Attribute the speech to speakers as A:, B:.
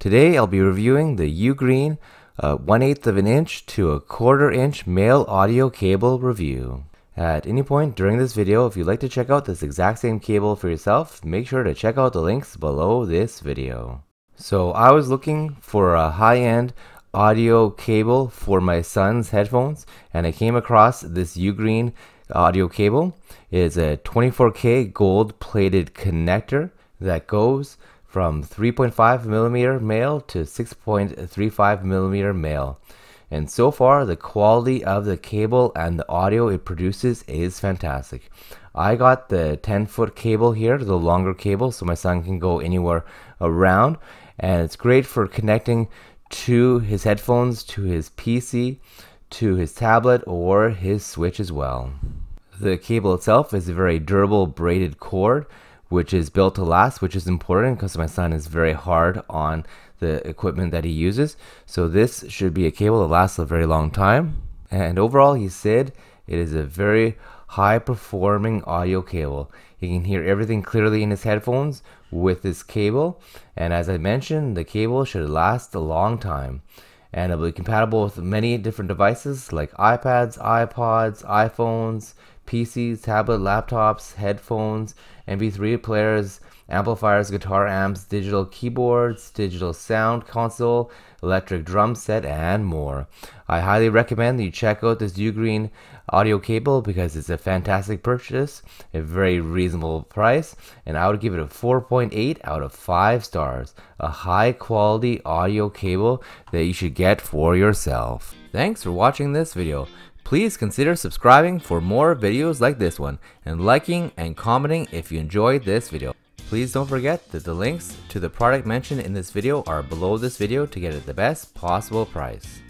A: Today I'll be reviewing the Ugreen uh, 1 8 of an inch to a quarter inch male audio cable review. At any point during this video, if you'd like to check out this exact same cable for yourself, make sure to check out the links below this video. So I was looking for a high-end audio cable for my son's headphones and I came across this Ugreen audio cable. It is a 24K gold plated connector that goes from 3.5 millimeter male to 6.35 millimeter male. And so far, the quality of the cable and the audio it produces is fantastic. I got the 10 foot cable here, the longer cable, so my son can go anywhere around. And it's great for connecting to his headphones, to his PC, to his tablet, or his Switch as well. The cable itself is a very durable braided cord which is built to last, which is important because my son is very hard on the equipment that he uses. So this should be a cable that lasts a very long time. And overall, he said it is a very high performing audio cable. He can hear everything clearly in his headphones with this cable. And as I mentioned, the cable should last a long time. And it'll be compatible with many different devices like iPads, iPods, iPhones, PCs, tablet, laptops, headphones, MP3 players, amplifiers, guitar amps, digital keyboards, digital sound console, electric drum set, and more. I highly recommend that you check out this Ugreen audio cable because it's a fantastic purchase, a very reasonable price, and I would give it a 4.8 out of 5 stars. A high quality audio cable that you should get for yourself. Thanks for watching this video. Please consider subscribing for more videos like this one and liking and commenting if you enjoyed this video. Please don't forget that the links to the product mentioned in this video are below this video to get at the best possible price.